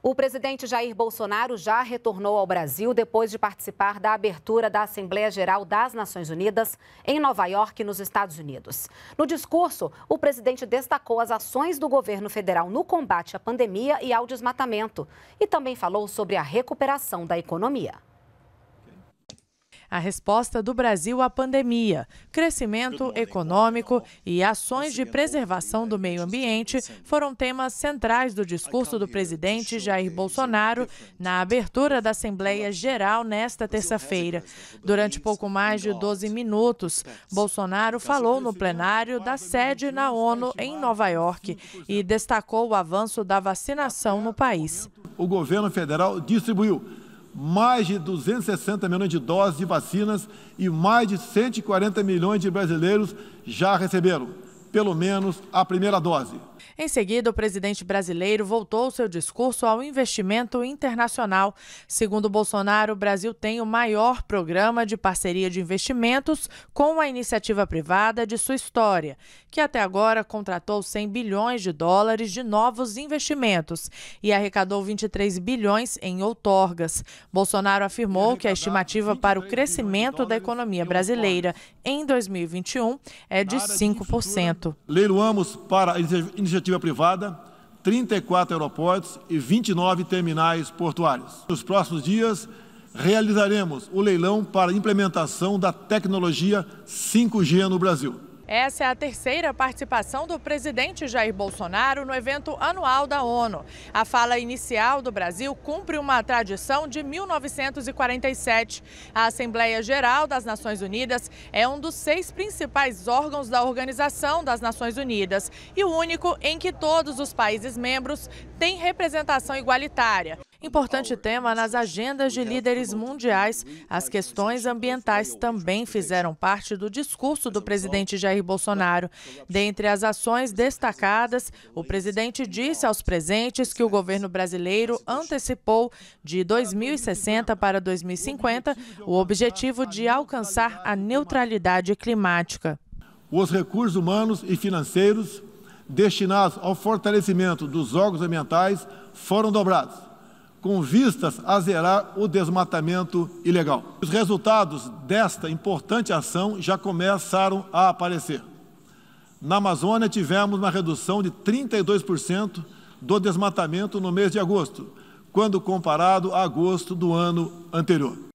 O presidente Jair Bolsonaro já retornou ao Brasil depois de participar da abertura da Assembleia Geral das Nações Unidas em Nova York, nos Estados Unidos. No discurso, o presidente destacou as ações do governo federal no combate à pandemia e ao desmatamento e também falou sobre a recuperação da economia a resposta do Brasil à pandemia, crescimento econômico e ações de preservação do meio ambiente foram temas centrais do discurso do presidente Jair Bolsonaro na abertura da Assembleia Geral nesta terça-feira. Durante pouco mais de 12 minutos, Bolsonaro falou no plenário da sede na ONU em Nova York e destacou o avanço da vacinação no país. O governo federal distribuiu mais de 260 milhões de doses de vacinas e mais de 140 milhões de brasileiros já receberam pelo menos a primeira dose. Em seguida, o presidente brasileiro voltou seu discurso ao investimento internacional. Segundo Bolsonaro, o Brasil tem o maior programa de parceria de investimentos com a iniciativa privada de sua história, que até agora contratou 100 bilhões de dólares de novos investimentos e arrecadou 23 bilhões em outorgas. Bolsonaro afirmou que a estimativa para o crescimento da economia brasileira em 2021 é de 5%. Leiloamos para a iniciativa privada, 34 aeroportos e 29 terminais portuários. Nos próximos dias, realizaremos o leilão para implementação da tecnologia 5G no Brasil. Essa é a terceira participação do presidente Jair Bolsonaro no evento anual da ONU. A fala inicial do Brasil cumpre uma tradição de 1947. A Assembleia Geral das Nações Unidas é um dos seis principais órgãos da Organização das Nações Unidas e o único em que todos os países membros têm representação igualitária. Importante tema nas agendas de líderes mundiais, as questões ambientais também fizeram parte do discurso do presidente Jair Bolsonaro. Dentre as ações destacadas, o presidente disse aos presentes que o governo brasileiro antecipou de 2060 para 2050 o objetivo de alcançar a neutralidade climática. Os recursos humanos e financeiros destinados ao fortalecimento dos órgãos ambientais foram dobrados com vistas a zerar o desmatamento ilegal. Os resultados desta importante ação já começaram a aparecer. Na Amazônia, tivemos uma redução de 32% do desmatamento no mês de agosto, quando comparado a agosto do ano anterior.